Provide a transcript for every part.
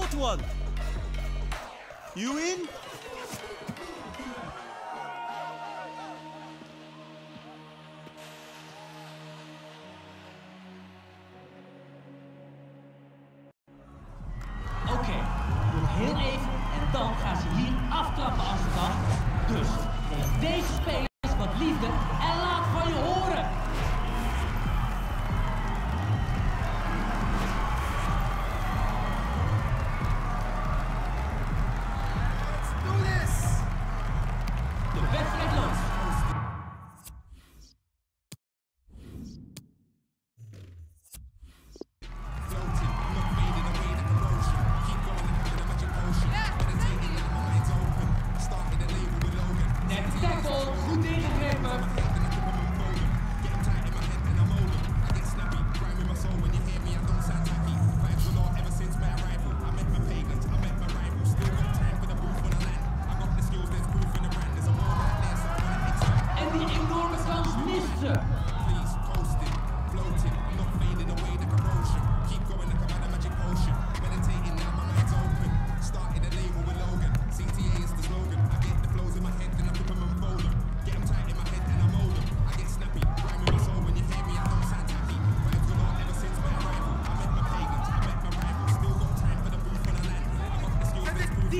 short one. You in? heel even en dan gaan ze hier aftrappen als het kan. Dus deze speler...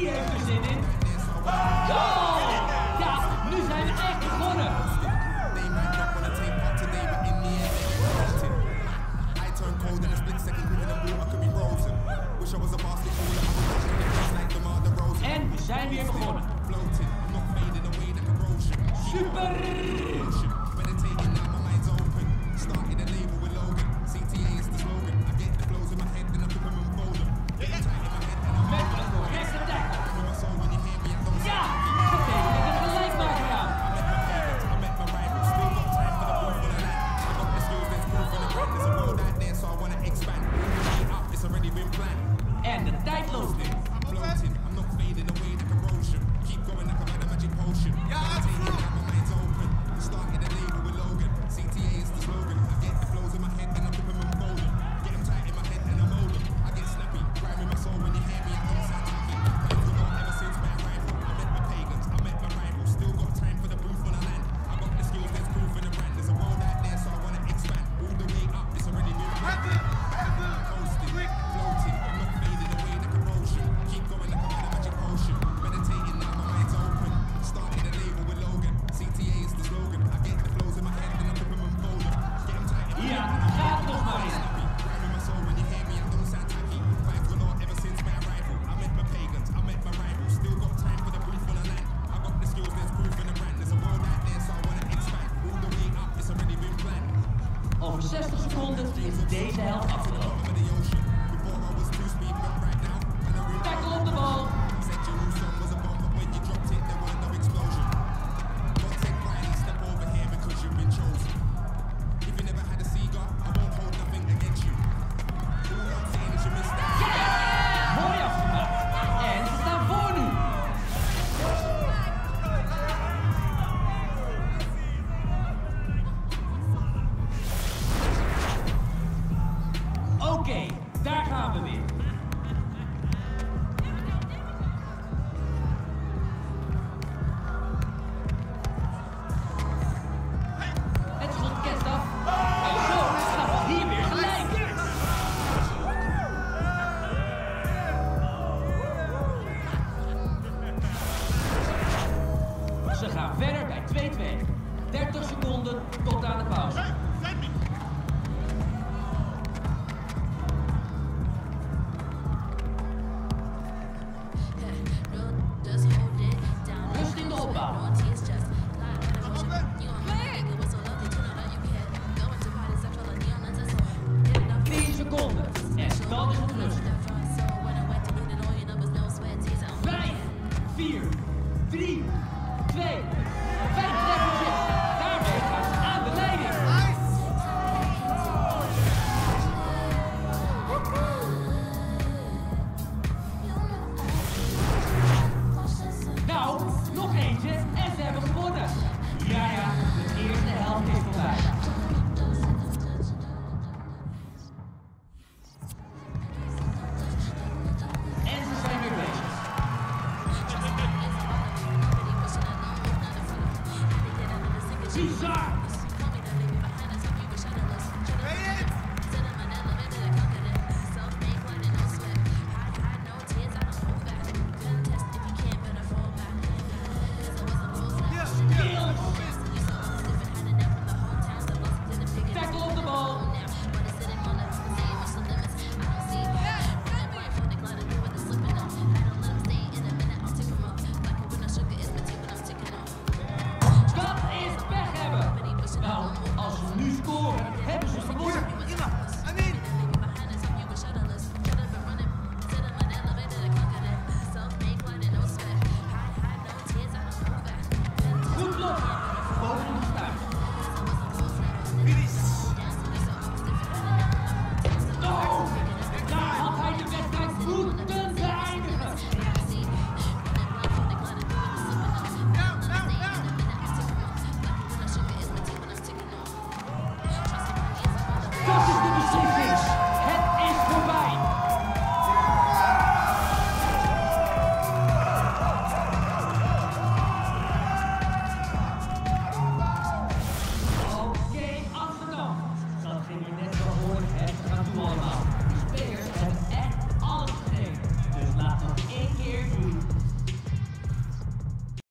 Dievenzinnen. Goal! Ja, nu zijn we echt begonnen. En we zijn weer begonnen. Super! 60 seconden is deze helft afgelopen. Tackle op de bal. Caesar!